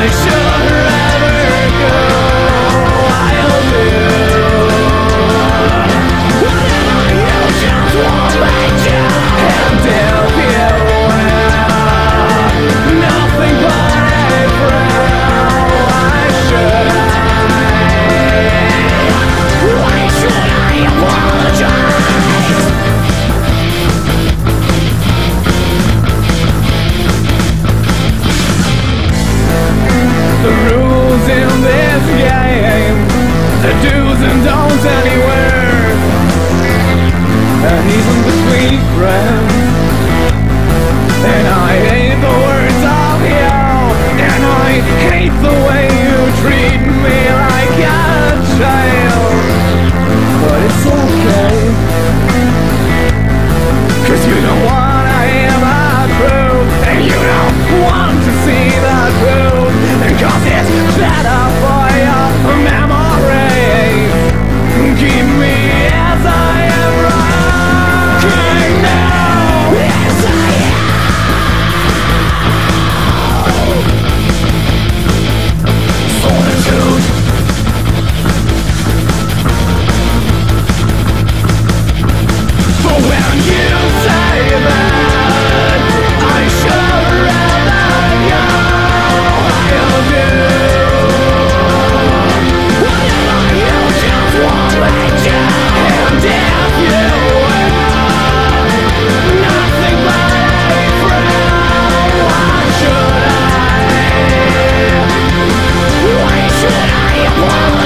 I should Whoa.